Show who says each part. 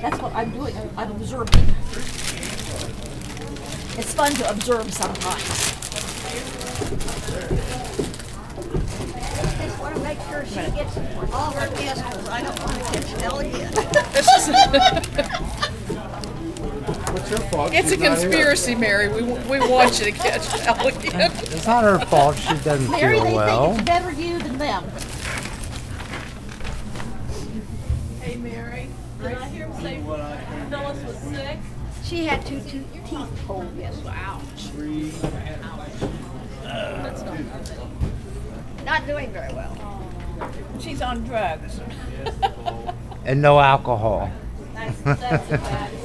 Speaker 1: That's what I'm doing. I'm- I'm observing. It's fun to observe sometimes.
Speaker 2: Just want to make sure she gets all her gifts because I don't want to catch Elliot.
Speaker 3: What's your fault?
Speaker 4: It's a
Speaker 3: She's not here.
Speaker 4: conspiracy, Mary. We, we want you to catch Elliot.
Speaker 5: It's not her fault she doesn't
Speaker 1: Mary,
Speaker 5: feel
Speaker 1: they
Speaker 5: well.
Speaker 1: think it's better you than them.
Speaker 6: Hey Mary, did I hear him say Phyllis was sick?
Speaker 2: She had two, two teeth pulled yesterday. Ouch. Not doing very well.
Speaker 4: She's on drugs.
Speaker 5: And no alcohol.
Speaker 6: That's, that's a bad